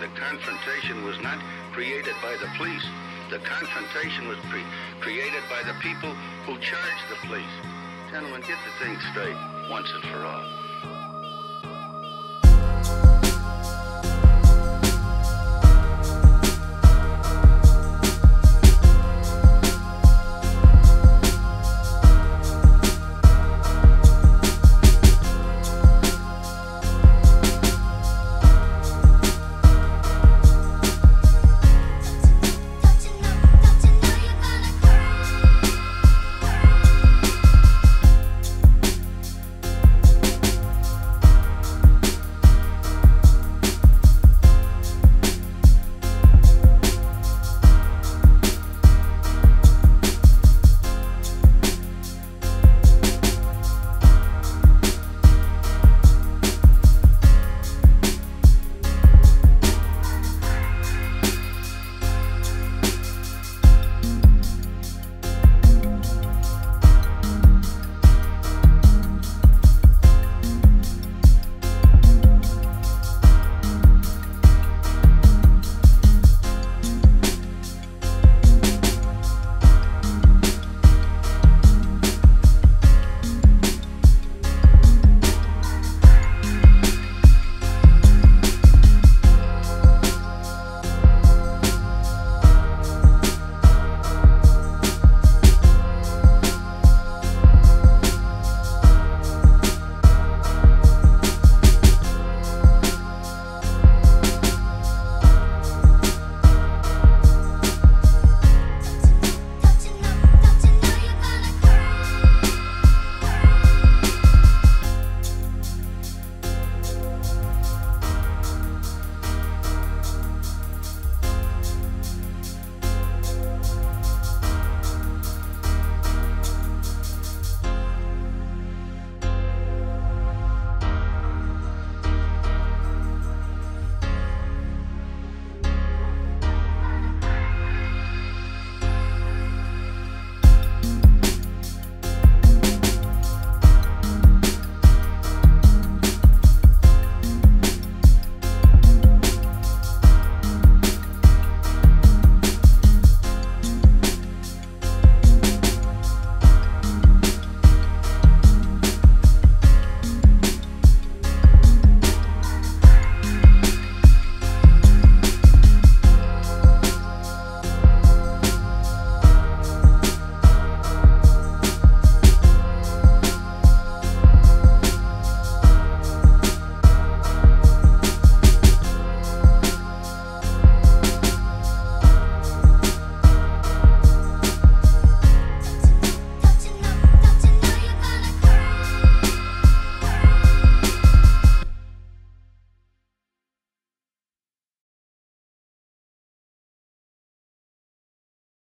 The confrontation was not created by the police. The confrontation was created by the people who charged the police. Gentlemen, get the thing straight once and for all.